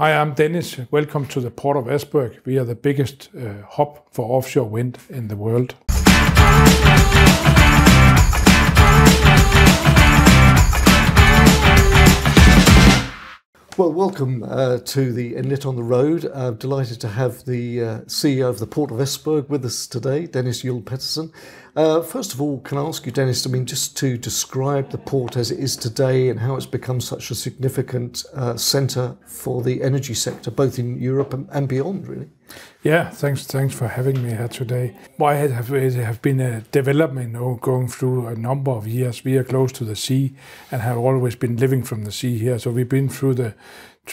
Hi, I'm Dennis. Welcome to the Port of Esbjerg. We are the biggest uh, hub for offshore wind in the world. Well, welcome uh, to the Enlit on the Road. I'm delighted to have the uh, CEO of the Port of Esbjerg with us today, Dennis Jul Pedersen. Uh, first of all, can I ask you, Dennis, I mean, just to describe the port as it is today and how it's become such a significant uh, centre for the energy sector, both in Europe and, and, beyond, really? Yeah, thanks. Thanks for having me here today. Why have it have been a development know, going through a number of years. We are close to the sea and have always been living from the sea here. So we've been through the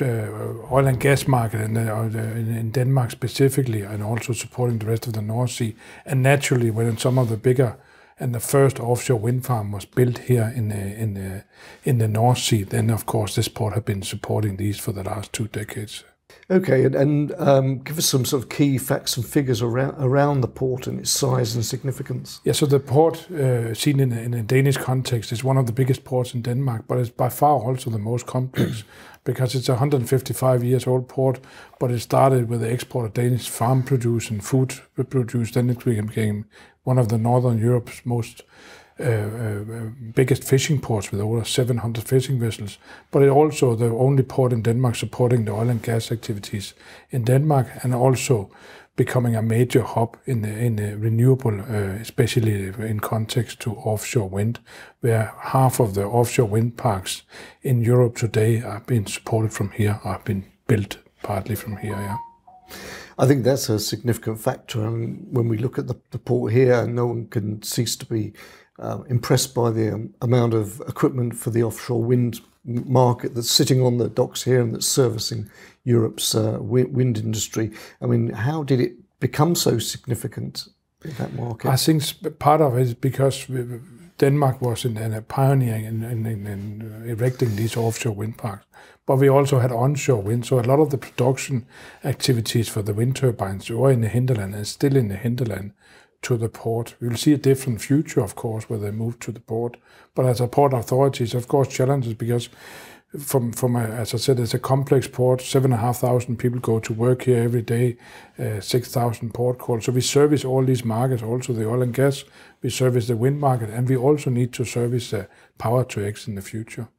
Øh, oil and gas market øh, øh, in, in Denmark specifically, and also supporting the rest of the North Sea. And naturally, when some of the bigger and the first offshore wind farm was built here in the, in the, in the North Sea, then of course this port have been supporting these for the last two decades. Okay, and, and um, give us some sort of key facts and figures around around the port and its size and significance. Yeah, so the port, uh, seen in a, in a Danish context, is one of the biggest ports in Denmark, but it's by far also the most complex because it's a 155 years old port, but it started with the export of Danish farm produce and food produce. Then it became one of the Northern Europe's most biggest fishing ports with over 700 fishing vessels, but it also the only port in Denmark supporting the oil and gas activities in Denmark, and also becoming a major hub in the, in the renewable, uh, especially in context to offshore wind, where half of the offshore wind parks in Europe today are being supported from here, are being built partly from here. Yeah. I think that's a significant factor. Mean, when we look at the, the port here, no one can cease to be uh, impressed by the um, amount of equipment for the offshore wind market that's sitting on the docks here and that's servicing Europe's uh, wind industry. I mean, how did it become so significant in that market? I think part of it is because Denmark was in, in a pioneering in, in, in, erecting these offshore wind parks, but we also had onshore wind. So a lot of the production activities for the wind turbines were in the hinterland and still in the hinterland to the port. We will see a different future, of course, where they move to the port. But as a port authorities, of course, challenges because from from a, as I said, it's a complex port. Seven and a half thousand people go to work here every day. Uh, Six thousand port calls. So we service all these markets, also the oil and gas. We service the wind market, and we also need to service the power to X in the future.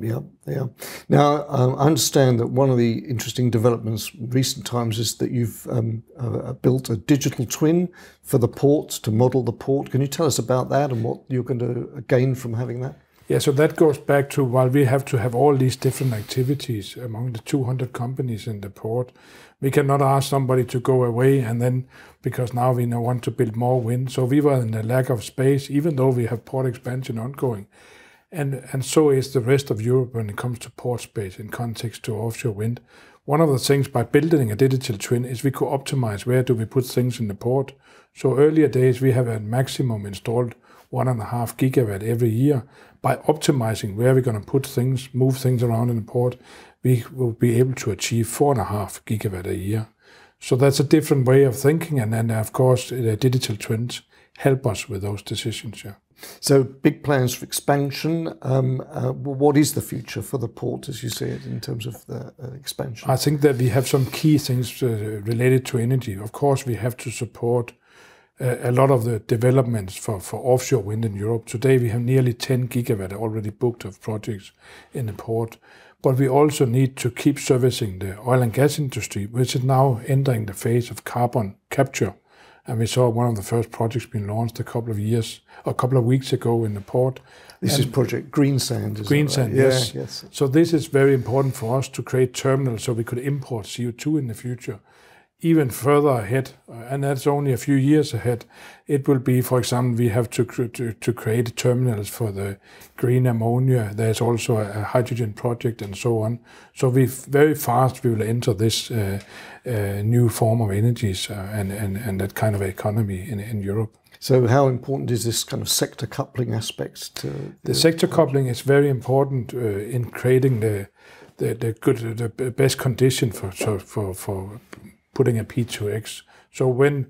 Yeah, yeah. Now, um, I understand that one of the interesting developments recent times is that you've um, uh, built a digital twin for the port to model the port. Can you tell us about that and what you're going to gain from having that? Yeah, so that goes back to while we have to have all these different activities among the 200 companies in the port, we cannot ask somebody to go away and then because now we now want to build more wind. So we were in a lack of space, even though we have port expansion ongoing and, and so is the rest of Europe when it comes to port space in context to offshore wind. One of the things by building a digital twin is we could optimize where do we put things in the port. So earlier days we have a maximum installed one and a half gigawatt every year. By optimizing where we're going to put things, move things around in the port, we will be able to achieve four and a half gigawatt a year. So that's a different way of thinking, and then of course the digital twins help us with those decisions. Yeah. So big plans for expansion. Um, uh, what is the future for the port as you see it in terms of the uh, expansion? I think that we have some key things uh, related to energy. Of course, we have to support a lot of the developments for, for offshore wind in Europe. Today we have nearly 10 gigawatt already booked of projects in the port. But we also need to keep servicing the oil and gas industry, which is now entering the phase of carbon capture and we saw one of the first projects being launched a couple of years, a couple of weeks ago in the port. This and is Project Greensand. Greensand, right? yes. Yeah, yes. So this is very important for us to create terminals so we could import CO2 in the future even further ahead, and that's only a few years ahead, it will be, for example, we have to, to, to create terminals for the green ammonia. There's also a, hydrogen project and so on. So we very fast we will enter this uh, uh, new form of energies uh, and, and, and that kind of economy in, in Europe. So how important is this kind of sector coupling aspect to the, the sector coupling is very important uh, in creating the the, the good the best condition for for for putting a P2X. So when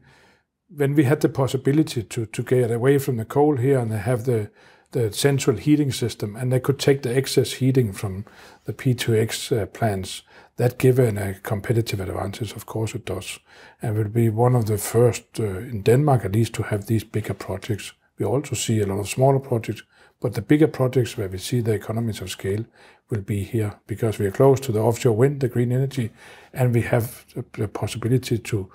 when we had the possibility to to get away from the coal here and have the the central heating system, and they could take the excess heating from the P2X uh, plants, that given a competitive advantage, of course it does, and will be one of the first uh, in Denmark at least to have these bigger projects. We also see a lot of smaller projects, but the bigger projects where we see the economies of scale will be here because we are close to the offshore wind, the green energy, and we have the possibility to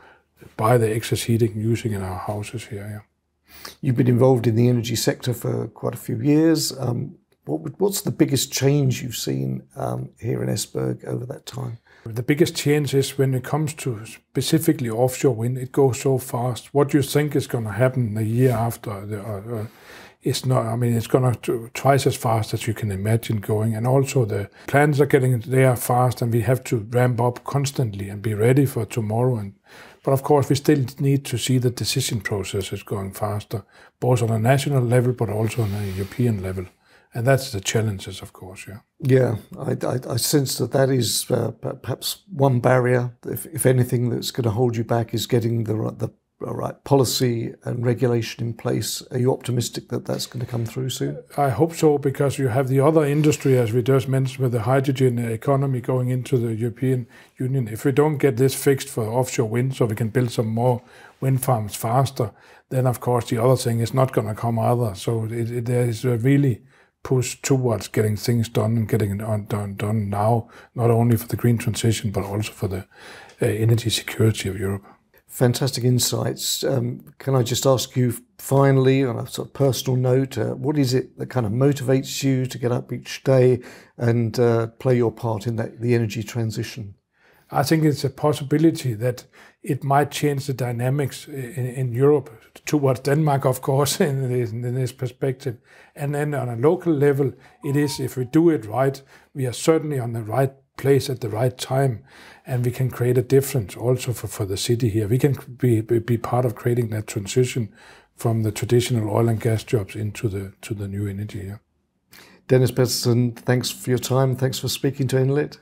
buy the excess heating using in our houses here. Yeah. You've been involved in the energy sector for quite a few years. Um, what, what's the biggest change you've seen um, here in Esbjerg over that time? The biggest change is when it comes to specifically offshore wind, it goes so fast. What do you think is going to happen a year after the, uh, uh, it's not, I mean, it's going to twice as fast as you can imagine going. And also the plans are getting there fast and we have to ramp up constantly and be ready for tomorrow. And, but of course, we still need to see the decision processes going faster, both on a national level, but also on a European level. And that's the challenges, of course, yeah. Yeah, I, I, I sense that that is uh, perhaps one barrier, if, if anything, that's going to hold you back is getting the, the right policy and regulation in place. Are you optimistic that that's going to come through soon? I hope so, because you have the other industry, as we just mentioned, with the hydrogen economy going into the European Union. If we don't get this fixed for offshore wind, so we can build some more wind farms faster, then of course the other thing is not going to come either. So it, it, there is a really push towards getting things done and getting it done, done now, not only for the green transition, but also for the uh, energy security of Europe. Fantastic insights. Um, can I just ask you finally, on a sort of personal note, uh, what is it that kind of motivates you to get up each day and uh, play your part in that, the energy transition? I think it's a possibility that it might change the dynamics in, in Europe towards Denmark, of course, in this, in this, perspective. And then on a local level, it is, if we do it right, we are certainly on the right place at the right time. And we can create a difference also for, for the city here. We can be, be part of creating that transition from the traditional oil and gas jobs into the, to the new energy here. Dennis Pedersen, thanks for your time. Thanks for speaking to Enlit.